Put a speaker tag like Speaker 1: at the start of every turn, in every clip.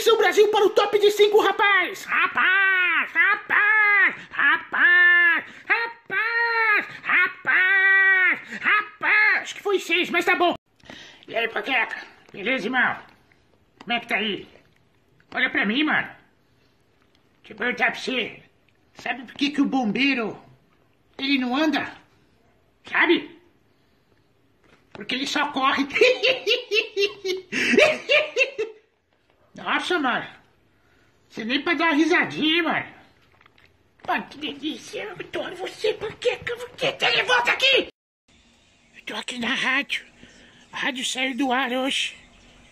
Speaker 1: Atenção, Brasil, para o top de cinco, rapaz! Rapaz! Rapaz! Rapaz! Rapaz! Rapaz! Rapaz! Acho que foi seis, mas tá bom. E aí, Paqueca? Beleza, irmão? Como é que tá aí? Olha pra mim, mano. Deixa eu perguntar pra você. Sabe por que, que o bombeiro, ele não anda? Sabe? Porque ele só corre. Nossa, mano. Você nem pra dar uma risadinha, mano. Mano, que delícia. Eu adoro você, panqueca. Você televolta aqui. Eu tô aqui na rádio. A rádio saiu do ar hoje.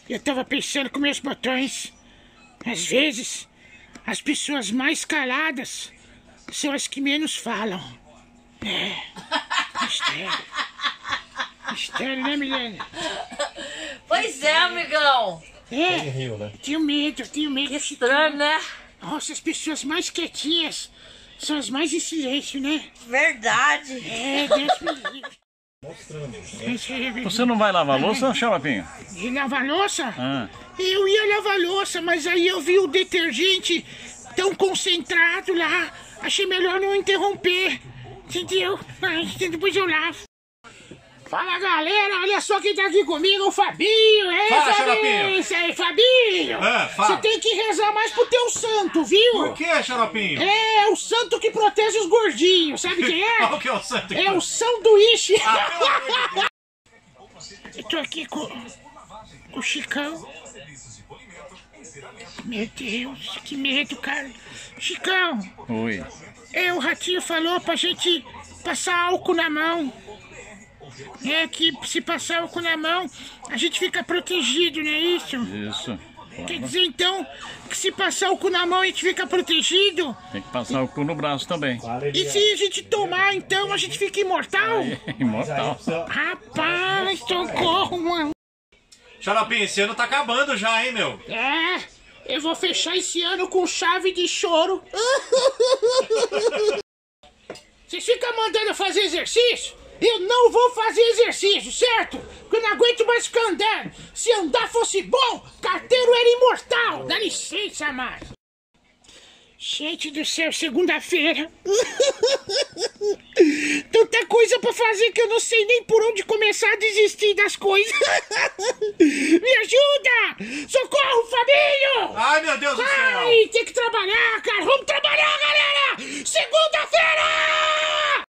Speaker 1: Eu tava pensando com meus botões. Às vezes, as pessoas mais caladas são as que menos falam. É. Mistério. Mistério, né, Milena?
Speaker 2: Pois é, amigão.
Speaker 1: É.
Speaker 3: Rio, né?
Speaker 1: Tenho medo, tenho medo.
Speaker 2: Estranho, né?
Speaker 1: Nossa, as pessoas mais quietinhas são as mais em silêncio, né?
Speaker 2: Verdade.
Speaker 1: É, Deus me livre.
Speaker 4: Você não vai lavar louça, Xaropinho?
Speaker 1: E lavar louça?
Speaker 4: Ah.
Speaker 1: Eu ia lavar louça, mas aí eu vi o detergente tão concentrado lá. Achei melhor não interromper. Entendeu? Aí depois eu lavo. Fala galera, olha só quem tá aqui comigo, o Fabinho, é
Speaker 3: Fala,
Speaker 1: Fabinho, isso aí, Fabinho.
Speaker 3: Ah, fala.
Speaker 1: Você tem que rezar mais pro teu santo, viu?
Speaker 3: Por que, Xaropinho?
Speaker 1: É, o santo que protege os gordinhos, sabe quem é?
Speaker 3: Qual que é o santo?
Speaker 1: É o sanduíche.
Speaker 3: Ah.
Speaker 1: Eu tô aqui com, com o Chicão. Meu Deus, que medo, cara. Chicão,
Speaker 4: Oi.
Speaker 1: é, o Ratinho falou pra gente passar álcool na mão. É que se passar álcool na mão, a gente fica protegido, não é isso?
Speaker 4: Isso.
Speaker 1: Quer dizer então que se passar álcool na mão a gente fica protegido?
Speaker 4: Tem que passar o cu no braço também.
Speaker 1: E se a gente tomar então a gente fica imortal?
Speaker 4: Imortal.
Speaker 1: Rapaz, socorro, mano.
Speaker 3: Xaropinho, esse ano tá acabando já, hein, meu?
Speaker 1: É, eu vou fechar esse ano com chave de choro. Vocês ficam mandando eu fazer exercício? Eu não vou fazer exercício, certo? Porque eu não aguento mais ficar andando. Se andar fosse bom, carteiro era imortal. Dá licença, mano. Gente do céu, segunda-feira. Tanta coisa pra fazer que eu não sei nem por onde começar a desistir das coisas. Me ajuda! Socorro, Fabinho!
Speaker 3: Ai, meu Deus do céu!
Speaker 1: Ai, tem que trabalhar, cara! Vamos trabalhar, galera! Segunda-feira!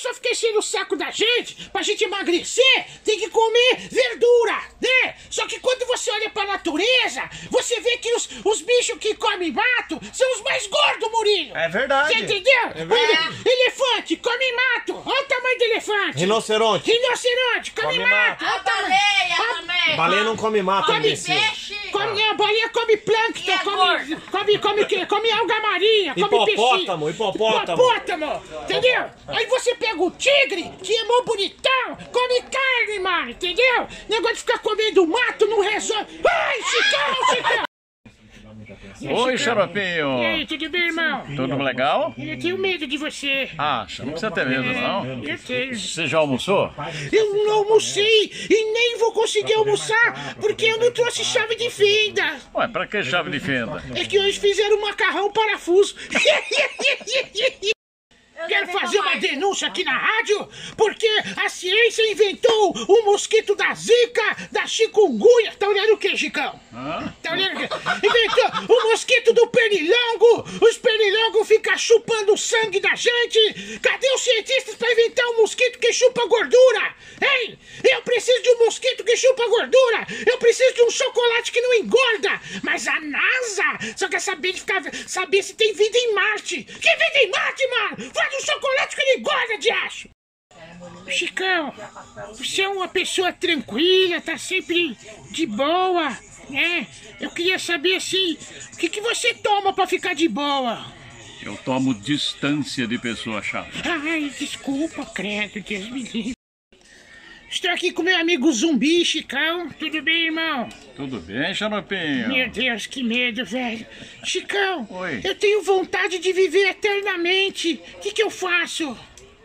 Speaker 1: A pessoa fica enchendo o saco da gente, pra gente emagrecer, tem que comer verdura, né? Só que quando você olha pra natureza, você vê que os, os bichos que comem mato são os mais gordos, Murilo!
Speaker 3: É verdade.
Speaker 1: Você entendeu?
Speaker 3: É verdade.
Speaker 1: Ele- elefante, come mato! Olha o tamanho do elefante!
Speaker 5: Rinoceronte.
Speaker 1: Rinoceronte, come,
Speaker 5: Come
Speaker 1: mato!
Speaker 5: mato.
Speaker 1: Olha
Speaker 2: A baleia
Speaker 1: Olha-
Speaker 2: também.
Speaker 5: Baleia não come mato,
Speaker 1: Come.
Speaker 2: Peixe.
Speaker 1: Come, come plâncton, come, come, come o quê? Come alga marinha, come peixinho.
Speaker 5: Hipopótamo, hipopótamo.
Speaker 1: Hipopótamo, entendeu? Aí você pega o tigre, que é mó bonitão, come carne, mano, entendeu? Negócio de ficar comendo mato não resolve. Ai, Chicão, Chicão!
Speaker 4: Oi? Xaropinho.
Speaker 1: E aí, tudo bem, irmão?
Speaker 4: Tudo legal?
Speaker 1: Eu tenho medo de você.
Speaker 4: Ah, não precisa ter medo, não.
Speaker 1: Eu tenho.
Speaker 4: Você já almoçou?
Speaker 1: Eu não almocei e nem vou conseguir almoçar porque eu não trouxe chave de fenda.
Speaker 4: Ué, pra que chave de fenda?
Speaker 1: É que hoje fizeram macarrão parafuso. Uma denúncia aqui na rádio porque a ciência inventou o mosquito da zika, da chikungunya. Tá olhando o que, Chicão? Tá olhando o quê? Inventou o mosquito do pernilongo. Os pernilongos ficam chupando o sangue da gente. Cadê os cientistas pra inventar um mosquito que chupa gordura? Hein? Eu preciso de um mosquito que chupa gordura. Eu preciso de um chocolate que não engorda. Mas a NASA só quer saber de ficar saber se tem vida em Marte. Que vida em Marte, mano? Faz um chocolate que engorda, de acho. Chicão, você é uma pessoa tranquila, tá sempre de boa, né? Eu queria saber assim, o que, que você toma pra ficar de boa?
Speaker 4: Eu tomo distância de pessoa chata.
Speaker 1: Ai, desculpa, credo, Deus me livre. Estou aqui com meu amigo zumbi, Chicão. Tudo bem, irmão?
Speaker 4: Tudo bem, Xaropinho?
Speaker 1: Meu Deus, que medo, velho. Chicão,
Speaker 4: Oi.
Speaker 1: eu tenho vontade de viver eternamente. O que, que eu faço?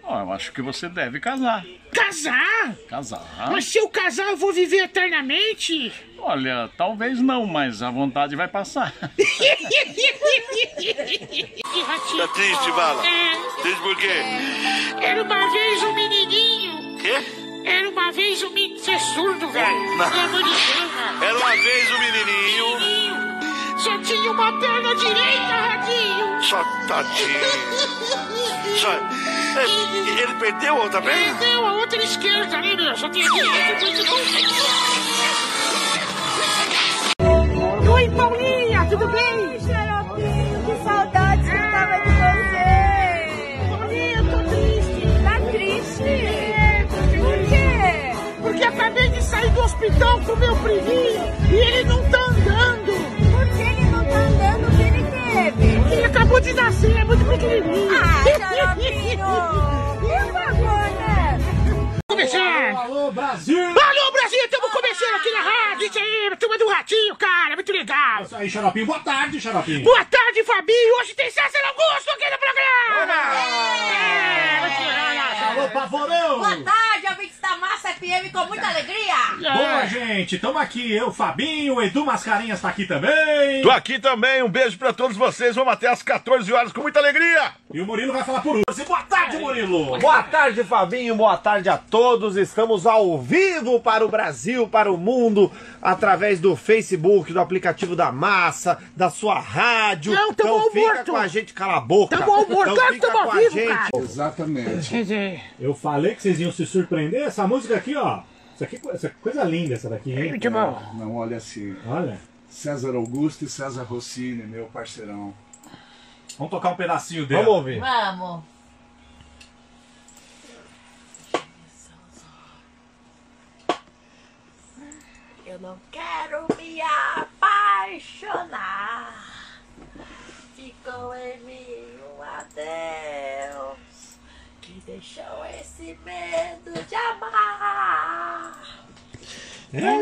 Speaker 4: Ó, eu acho que você deve casar.
Speaker 1: Casar?
Speaker 4: Casar?
Speaker 1: Mas se eu casar, eu vou viver eternamente?
Speaker 4: Olha, talvez não, mas a vontade vai passar.
Speaker 1: Tá
Speaker 6: triste, Bala?
Speaker 1: É,
Speaker 6: Diz por quê?
Speaker 1: era uma vez um menininho.
Speaker 6: Quê?
Speaker 1: Vez um menino. Você é surdo, velho.
Speaker 6: Não.
Speaker 1: Pelo amor de Deus, velho.
Speaker 6: Era uma vez um menininho,
Speaker 1: Menininho. Só tinha uma perna direita, Radinho.
Speaker 6: só tadinho. Só... É, Ele perdeu a outra perna?
Speaker 1: Perdeu a outra esquerda, né, meu? Só tinha direita. muito bom. Oi, Paulinha, tudo bem? Sair do hospital com meu priminho e ele não tá andando.
Speaker 7: Por que ele não tá andando? O que ele teve?
Speaker 1: Ele acabou de nascer, é muito pequenininho.
Speaker 7: Ah, Xaropinho! Por favor, né?
Speaker 1: Começar!
Speaker 3: Alô, Brasil!
Speaker 1: Alô, Brasil, estamos começando aqui na rádio, isso aí, turma do Ratinho, cara, muito legal.
Speaker 3: Isso aí, Xaropinho. Boa tarde, Xaropinho.
Speaker 1: Boa tarde, Fabinho, hoje tem César Augusto aqui no programa. É, muito legal,
Speaker 3: Alô, Pavorão!
Speaker 2: Boa tarde, FM com muita alegria.
Speaker 3: Boa, gente. Tamo aqui. Eu, Fabinho, o Edu Mascarinhas tá aqui também.
Speaker 6: Tô aqui também, um beijo pra todos vocês. Vamos até às 14 horas com muita alegria.
Speaker 3: E o Murilo vai falar por último. Boa tarde, Murilo.
Speaker 5: Boa tarde, Fabinho. Boa tarde a todos. Estamos ao vivo para o Brasil, para o mundo, através do Facebook, do aplicativo da Massa, da sua rádio.
Speaker 1: Não, tamo
Speaker 5: então fica
Speaker 1: morto.
Speaker 5: com a gente, cala a boca.
Speaker 1: Tamo ao morto,
Speaker 5: então fica
Speaker 1: tamo ao
Speaker 5: com a
Speaker 1: vivo,
Speaker 5: gente.
Speaker 1: cara.
Speaker 8: Exatamente.
Speaker 3: Eu falei que vocês iam se surpreender. Essa música aqui, ó. Isso aqui, essa coisa linda essa daqui, hein?
Speaker 1: muito bom.
Speaker 8: Não, olha assim.
Speaker 3: Olha.
Speaker 8: César Augusto e César Rossini, meu parceirão.
Speaker 3: Vamos tocar um pedacinho dela.
Speaker 5: Vamos ouvir.
Speaker 2: Vamos. Eu não quero me apaixonar. Ficou em mim um adeus que deixou esse medo de amar.
Speaker 8: Já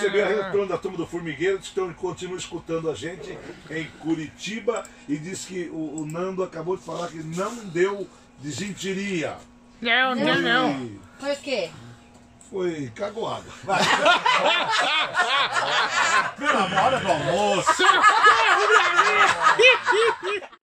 Speaker 8: recebi a retorno da turma do Formigueiro, diz que estão, continuam escutando a gente em Curitiba e diz que o, o Nando acabou de falar que não deu desinteria.
Speaker 1: Não, não, não.
Speaker 2: Foi o quê?
Speaker 8: foi cagoada.
Speaker 3: Pela hora do almoço.